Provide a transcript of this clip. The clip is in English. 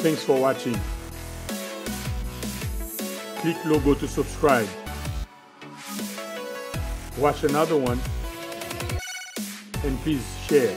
Thanks for watching. Click logo to subscribe. Watch another one and please share.